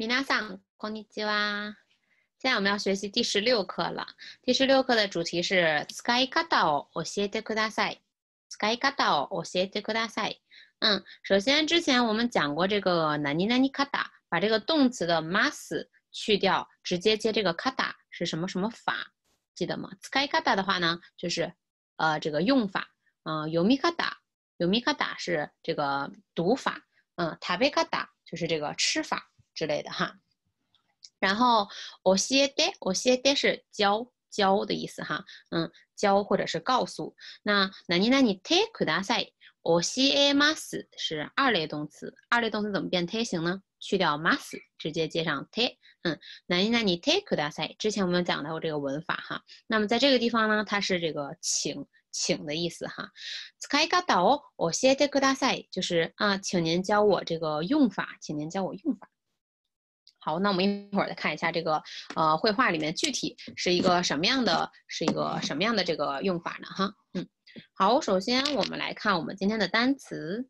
米娜桑，こんにちは。现在我们要学习第十六课了。第十六课的主题是使い方を教えてください。使い方を教えてください。嗯，首先之前我们讲过这个何々方，把这个动词的 mas 去掉，直接接这个方是什么什么法？记得吗？使い方的话呢，就是呃这个用法。嗯，読み方，読み方是这个读法。嗯，食べ方就是这个吃法 之类的哈。然后教えて，教えて是教教的意思哈，嗯，教或者是告诉。那何々てください，教えます是二类动词，二类动词怎么变て形呢？去掉ます，直接接上て。嗯，何々てください，之前我们讲到过这个文法哈。那么在这个地方呢，它是这个请请的意思哈。使い方を教えてください，就是啊，请您教我这个用法，请您教我用法。 好，那我们一会儿再看一下这个呃绘画里面具体是一个什么样的，是一个什么样的这个用法呢？哈，嗯，好，首先我们来看我们今天的单词，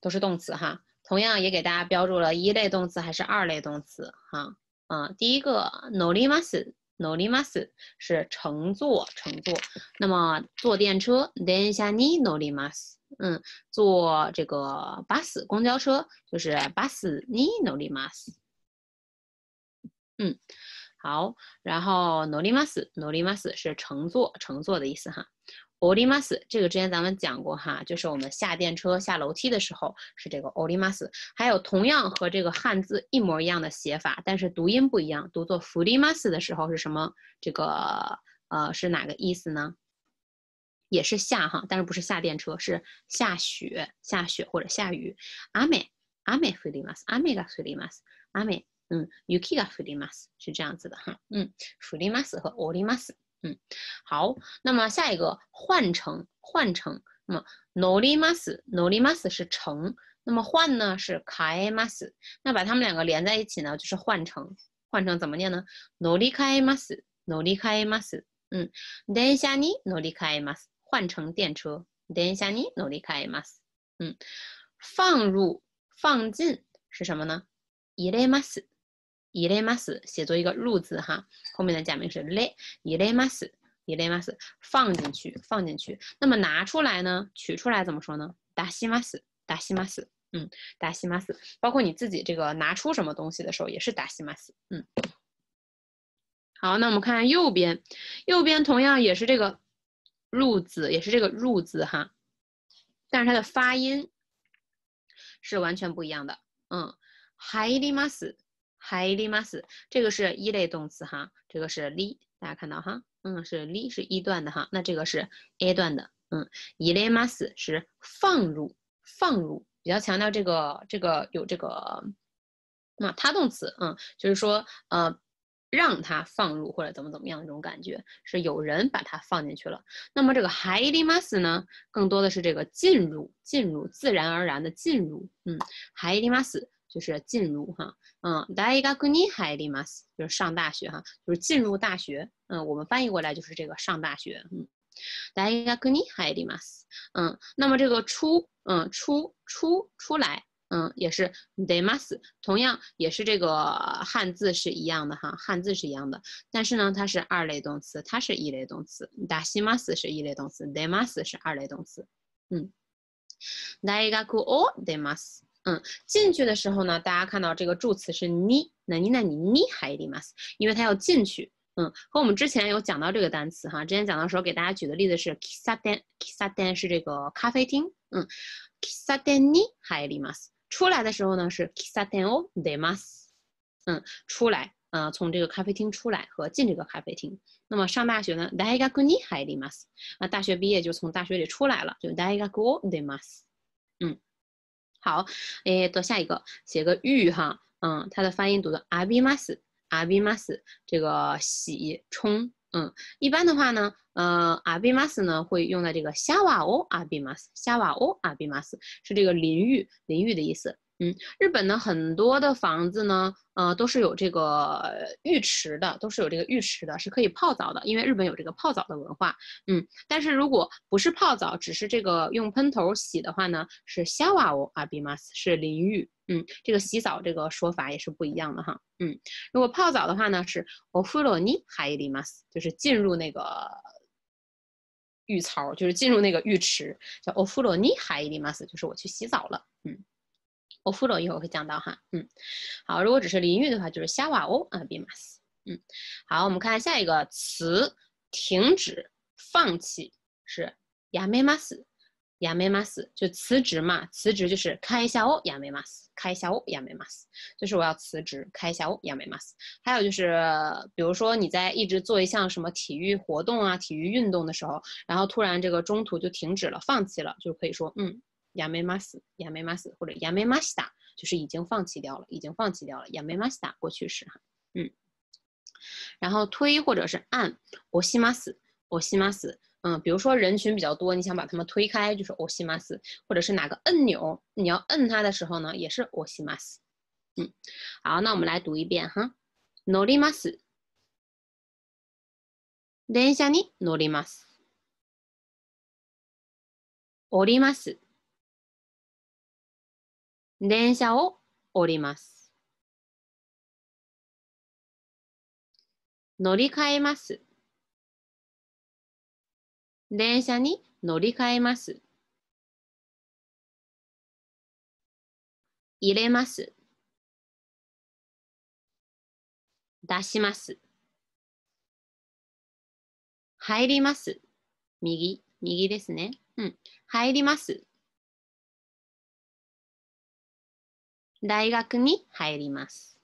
都是动词哈，同样也给大家标注了一类动词还是二类动词哈，嗯，第一个 norimas norimas 是乘坐乘坐，那么坐电车 densha ni norimas。嗯，坐这个巴士、公交车就是巴士に乗ります。嗯，好，然后乗ります、乗ります是乘坐、乘坐的意思哈。降ります这个之前咱们讲过哈，就是我们下电车、下楼梯的时候是这个降ります。还有同样和这个汉字一模一样的写法，但是读音不一样，读作降ります的时候是什么？这个呃是哪个意思呢？ 也是下哈，但是不是下电车，是下雪，下雪或者下雨。阿美阿美降ります，阿美が降ります，阿美嗯雪が降ります是这样子的哈，嗯降ります和降ります，嗯好，那么下一个换乘换乘，那么乗ります乗ります是乘，那么换呢是変えます，那把它们两个连在一起呢就是换乘，换乘怎么念呢？乗り換えます乗り換えます，嗯電車に乗り換えます。 换乘电车，等一下你努力开ます。嗯，放入、放进是什么呢？入れます。入れます，写作一个入字哈，后面的假名是れ。入れます。入れます，放进去，放进去。那么拿出来呢？取出来怎么说呢？出します。出します。嗯，出します。包括你自己这个拿出什么东西的时候，也是出します。嗯，好，那我们看右边，右边同样也是这个。 入字也是这个入字哈，但是它的发音是完全不一样的。嗯，入ります，入ります，这个是一类动词哈，这个是り，大家看到哈，嗯，是り是一段的哈，那这个是 a 段的，嗯，入れます是放入，放入，比较强调这个这个有这个那他动词，嗯，就是说呃。 让它放入或者怎么怎么样的这种感觉，是有人把它放进去了。那么这个入ります呢，更多的是这个进入，进入，自然而然的进入。嗯，入ります就是进入哈。嗯，大学に入ります就是上大学哈，就是进入大学。嗯，我们翻译过来就是这个上大学。嗯，大学に入ります。嗯，那么这个出，嗯，出，出，出来。 嗯，也是 demas，同样也是这个汉字是一样的哈，汉字是一样的，但是呢，它是二类动词，它是一类动词。大西马斯是一类动词，demas 是二类动词。嗯，大学を出ます。嗯，进去的时候呢，大家看到这个助词是に，那你那你に入ります，因为它要進去。嗯，和我们之前有讲到这个单词哈，之前讲的时候给大家举的例子是喫茶店，喫茶店是这个咖啡厅。嗯，喫茶店に入ります。 出来的时候呢是 kisaten o demas，嗯，出来，呃，从这个咖啡厅出来和进这个咖啡厅。那么上大学呢，daigaku ni haimas，啊，大学毕业就从大学里出来了，就 daigaku demas，嗯，好，诶，到下一个，写个浴哈，嗯，它的发音读的 abimas，abimas，这个洗冲。嗯，一般的话呢，呃，阿比马斯呢会用在这个夏瓦欧阿比马斯，夏瓦欧阿比马斯是这个淋浴，淋浴的意思。嗯，日本的很多的房子呢，呃，都是有这个浴池的，都是有这个浴池的，是可以泡澡的，因为日本有这个泡澡的文化。嗯，但是如果不是泡澡，只是这个用喷头洗的话呢，是夏瓦哦阿比马斯，是淋浴。嗯，这个洗澡这个说法也是不一样的哈。嗯，如果泡澡的话呢，是お風呂に入ります，就是进入那个浴槽，就是进入那个浴池，叫お風呂に入ります，就是我去洗澡了。嗯。 O f u 一会儿会讲到哈，嗯，好，如果只是淋浴的话，就是夏瓦欧啊比 i 斯，嗯，好，我们看下一个词，停止、放弃是亚美马斯，亚美马斯就辞职嘛，辞职就是开一下哦亚美马斯，开一下哦亚美马斯，就是我要辞职，开一下哦亚美马斯。还有就是，比如说你在一直做一项什么体育活动啊、体育运动的时候，然后突然这个中途就停止了、放弃了，就可以说嗯。亚美马斯，亚美马斯或者亚美马西达，就是已经放弃掉了，已经放弃掉了。亚美马西达过去式哈，嗯。然后推或者是按，我西马斯，我西马斯，嗯，比如说人群比较多，你想把他们推开，就是我西马斯，或者是哪个按钮，你要摁它的时候呢，也是我西马斯，嗯。好，那我们来读一遍哈，乗ります。電車に乗ります。降ります。 電車を降ります。乗り換えます。電車に乗り換えます。入れます。出します。入ります。右、右ですね。うん。入ります。大学に入ります。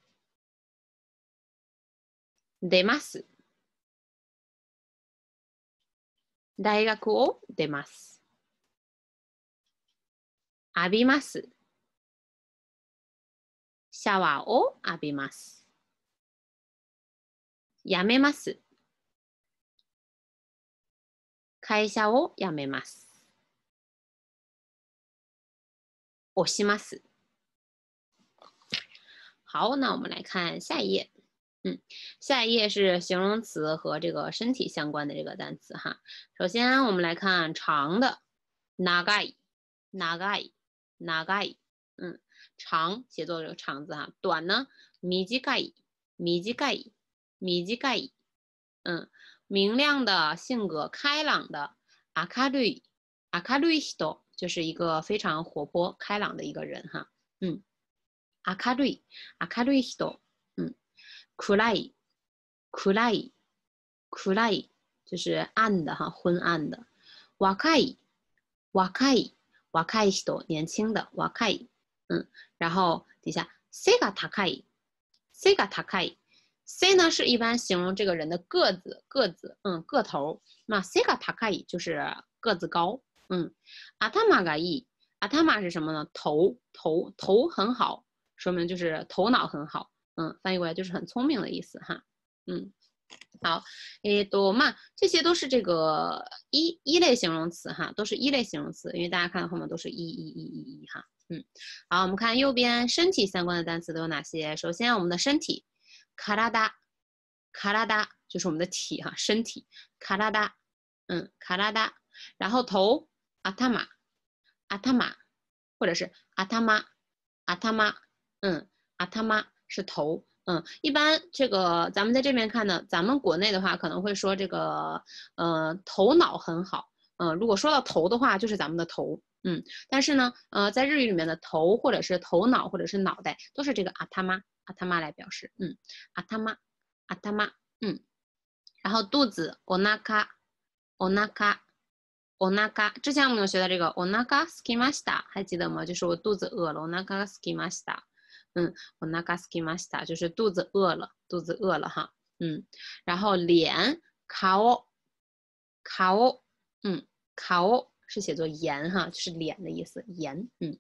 出ます。大学を出ます。浴びます。シャワーを浴びます。辞めます。会社を辞めます。押します。好，那我们来看下一页。嗯，下一页是形容词和这个身体相关的这个单词哈。首先我们来看长的，nagai，nagai，nagai。嗯，长写作这个长字哈。短呢，mijigai，mijigai，mijigai。嗯，明亮的性格，开朗的，akaru，akaru hito，就是一个非常活泼开朗的一个人哈。嗯。明るい、明るい人。嗯，暗い、暗い、暗い，就是暗的哈，昏暗的。若い、若い、若い人，年轻的。若い。嗯，然后底下背が高い、背が高い。背呢是一般形容这个人的个子，个子，嗯，个头。那背が高い就是个子高。嗯，頭がいい。頭是什么呢？头，头，头很好。 说明就是头脑很好，嗯，翻译过来就是很聪明的意思哈，嗯，好，诶，多嘛，这些都是这个一一类形容词哈，都是一类形容词，因为大家看到后面都是一一一一一哈，嗯，好，我们看右边身体相关的单词都有哪些？首先我们的身体，卡拉达，卡拉达就是我们的体哈，身体，卡拉达，嗯，卡拉达，然后头，阿塔玛，阿塔玛，或者是阿塔玛，阿塔玛。嗯，阿他妈是头，嗯，一般这个咱们在这边看呢，咱们国内的话可能会说这个，呃，头脑很好，嗯，如果说到头的话，就是咱们的头，嗯，但是呢，呃，在日语里面的头或者是头脑或者是脑袋都是这个阿他妈阿他妈来表示，嗯，阿他妈阿他妈，嗯，然后肚子おなかおなかおなか，之前我们有学到这个おなかすきました，还记得吗？就是我肚子饿了，おなかすきました。 嗯，我那嘎斯基马斯塔就是肚子饿了，肚子饿了哈。嗯，然后脸卡哦，卡哦，嗯，卡哦是写作盐哈，就是脸的意思，盐。嗯，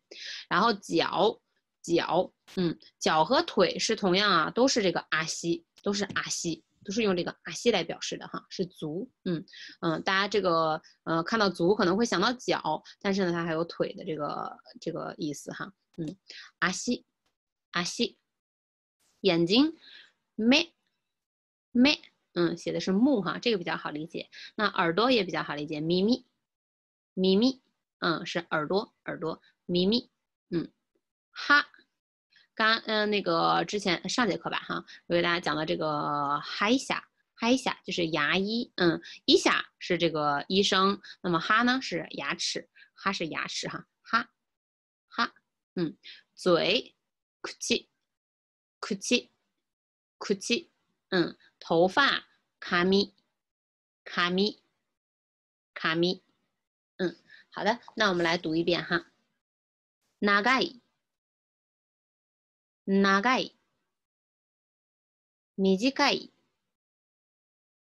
然后脚脚，嗯，脚和腿是同样啊，都是这个阿西，都是阿西，都是用这个阿西来表示的哈，是足。嗯嗯，大家这个呃看到足可能会想到脚，但是呢，它还有腿的这个这个意思哈。嗯，阿西阿西，眼睛目目，嗯，写的是目哈，这个比较好理解。那耳朵也比较好理解，咪咪咪咪，嗯，是耳朵耳朵咪咪，嗯，哈。刚嗯，那个之前上节课吧，哈，我给大家讲了这个哈一下，哈一下就是牙医，嗯，一下是这个医生，那么哈呢是牙齿，哈是牙齿哈，哈，哈，嗯，嘴，口气，口气，口气，嗯，头发，卡米，卡米，卡米，嗯，好的，那我们来读一遍哈，長い。長い、短い、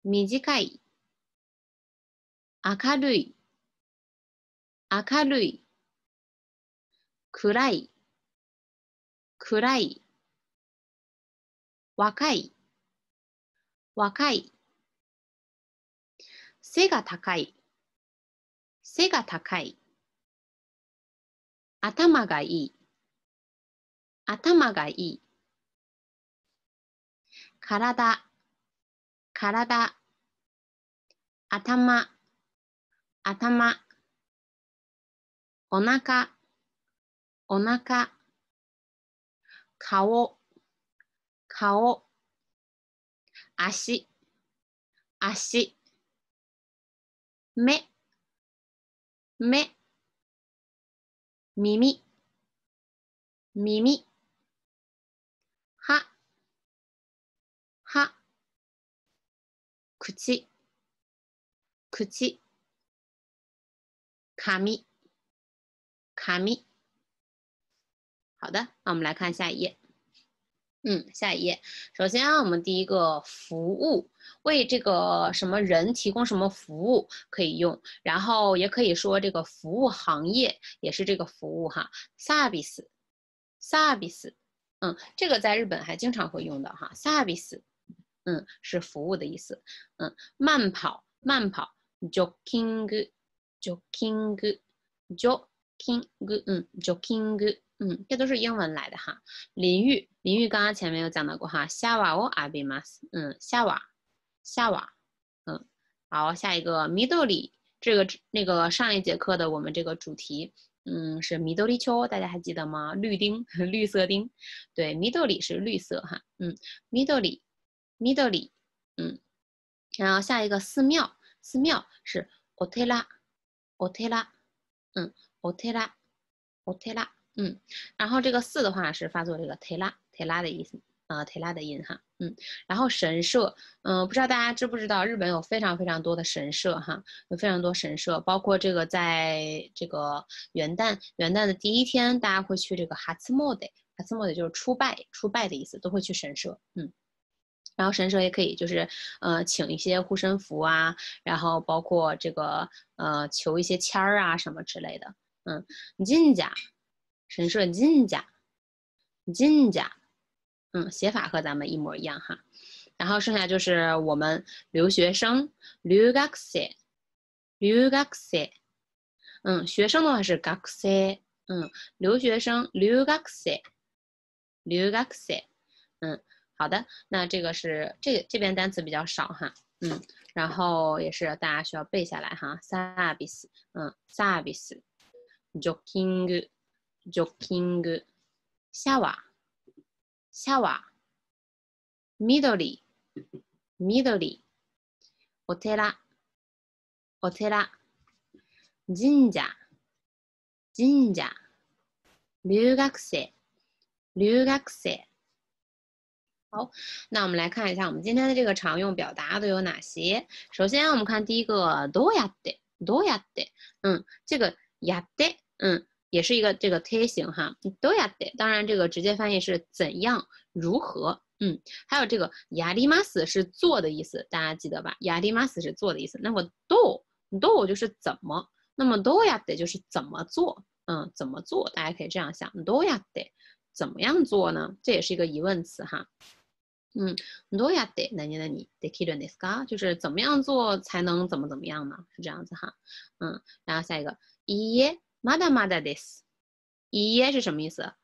短い、明るい、明るい、暗い、 暗い、若い、若い、背が高い、背が高い、頭がいい、頭がいい。体、体、頭、頭、お腹、お腹、顔、顔、足、足、目、目、耳、耳、は、は、口、口、髪、髪。好的，那我们来看下一页。嗯，下一页。首先，我们第一个服务，为这个什么人提供什么服务可以用，然后也可以说这个服务行业也是这个服务哈，service。service，嗯，这个在日本还经常会用的哈，service，嗯，是服务的意思，嗯，慢跑，慢跑，jogging，jogging，jogging，嗯，jogging，嗯，这都是英文来的哈。淋浴，淋浴，刚刚前面有讲到过哈。夏瓦哦，阿比马斯，嗯，夏瓦，夏瓦，嗯，好，下一个米豆里，这个那个上一节课的我们这个主题，嗯，是米豆里丘，大家还记得吗？绿丁，绿色丁，对，米豆里是绿色哈，嗯，米豆里，米豆里，嗯，然后下一个寺庙，寺庙是奥特拉，奥特拉，嗯，奥特拉，奥特拉。嗯，然后这个四的话是发作这个テ拉，テ拉的意思。啊，提拉的音哈，嗯，然后神社，嗯，不知道大家知不知道，日本有非常非常多的神社哈，有非常多神社，包括这个在这个元旦元旦的第一天，大家会去这个哈兹莫德，哈兹莫德就是出拜出拜的意思，都会去神社，嗯，然后神社也可以就是呃请一些护身符啊，然后包括这个呃求一些签儿啊什么之类的，嗯，金家神社金家金家。嗯，写法和咱们一模一样哈，然后剩下就是我们留学生，留学生，留学生，嗯，学生的话是学生，嗯，留学生，留学生，留学生，嗯，好的，那这个是这这边单词比较少哈，嗯，然后也是大家需要背下来哈，service，嗯，service，jogging，jogging，shower。シャワー、緑、緑、お寺、お寺、神社、神社、留学生、留学生。好，那我们来看一下我们今天的这个常用表达都有哪些。首先，我们看第一个どうやって、どうやって，嗯，这个やって，嗯。也是一个这个贴形哈，都要得。当然，这个直接翻译是怎样如何，嗯，还有这个亚利马斯是做的意思，大家记得吧？亚利马斯是做的意思。那么 do do 就是怎么，那么都要得就是怎么做，嗯，怎么做？大家可以这样想，都要得怎么样做呢？这也是一个疑问词哈。 嗯，どうやって何々できるんですか？就是怎么样做才能怎么怎么样呢？是这样子哈。嗯，然后下一个，いいえ、 まだまだです。いいえ是什么意思？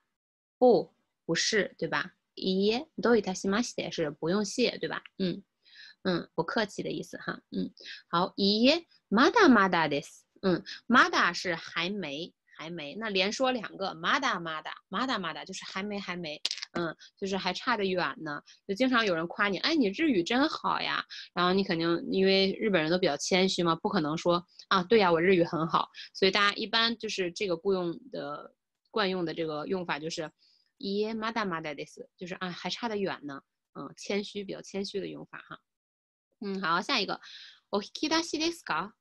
不，不是，对吧？いいえ、どういたしまして是不用谢，对吧？嗯嗯，不客气的意思哈。嗯，好，いいえ、まだまだです。嗯，まだ是还没。还没，那连说两个，马达马达马达马达，就是还没还没， 嗯，就是还差得远呢。就经常有人夸你，哎，你日语真好呀。然后你肯定因为日本人都比较谦虚嘛，不可能说啊，对呀，我日语很好。所以大家一般就是这个雇佣的惯用的这个用法就是，耶马达马达的斯，就是啊还差得远呢，嗯，谦虚比较谦虚的用法哈。嗯，好，下一个，お引き出しですか？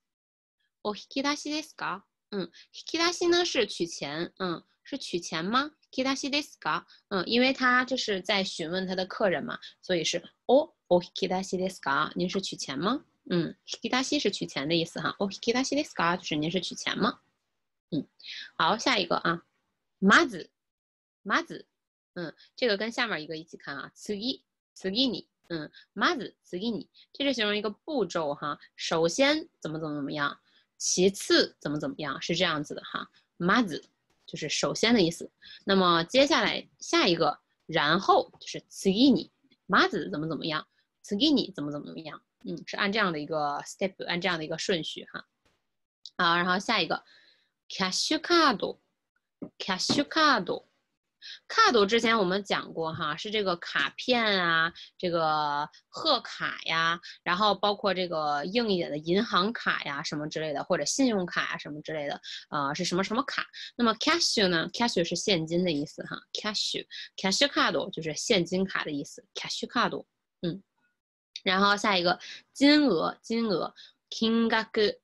お引き出しですか？嗯，hikidashi 呢是取钱，嗯， 是取钱吗？hikidashi desu ka？嗯，因为他这是在询问他的客人嘛，所以是哦哦 hikidashi desu ka？您是取钱吗？嗯，hikidashi 是取钱的意思哈，哦 hikidashi desu ka？就是您是取钱吗？嗯，好，下一个啊，马子，马子，嗯，这个跟下面一个一起看啊，tsugi，tsugi ni，嗯，马子，tsugi ni，这是形容一个步骤哈，首先怎么怎么怎么样。其次怎么怎么样是这样子的哈，まず就是首先的意思。那么接下来下一个，然后就是次にまず怎么怎么样，次に怎么怎么怎么样，嗯，是按这样的一个 step，按这样的一个顺序哈。好，然后下一个キャッシュカード，キャッシュカード。 卡度之前我们讲过哈，是这个卡片啊，这个贺卡呀，然后包括这个硬一点的银行卡呀什么之类的，或者信用卡呀什么之类的，呃，是什么什么卡？那么 cash 呢？cash 是现金的意思哈，cash，cash 卡度就是现金卡的意思，cash 卡度，嗯，然后下一个金额，金额金額，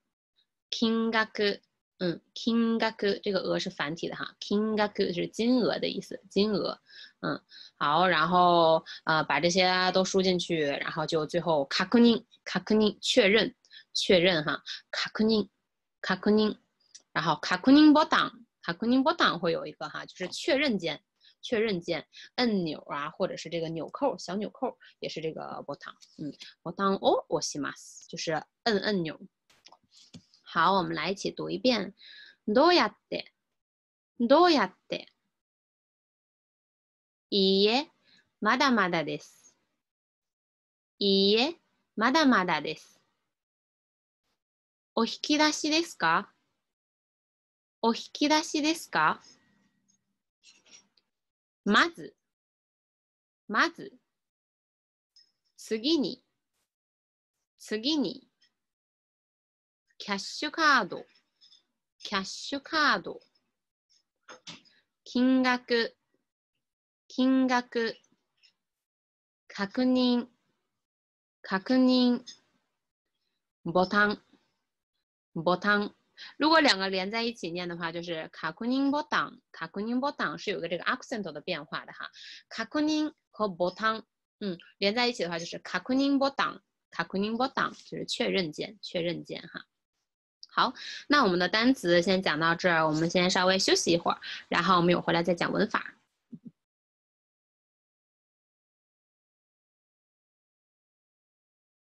金額。嗯，king gaku 这个额是繁体的哈，king gaku 是金额的意思，金额。嗯，好，然后呃把这些都输进去，然后就最后卡克宁卡克宁确认确认哈，卡克宁卡克宁，然后卡克宁波档卡克宁波档会有一个哈，就是确认键确认键按钮啊，或者是这个纽扣小纽扣也是这个波档。嗯，波档哦，我西马斯就是摁按钮。好，我们来一起读一遍。どうやって、どうやって。いいえ、まだまだです。いいえ、まだまだです。お引き出しですか？お引き出しですか？まず、まず、次に、次に、キャッシュカード、キャッシュカード、金額、金額、確認、確認、ボタン、ボタン。如果两个连在一起念的话，就是卡库宁ボタン、卡库宁ボタン是有个这个 accent 的变化的哈。卡库宁和ボタン，嗯，连在一起的话就是卡库宁ボタン、卡库宁ボタン，就是确认键，确认键哈。 好，那我们的单词先讲到这儿，我们先稍微休息一会儿，然后我们有回来再讲文法。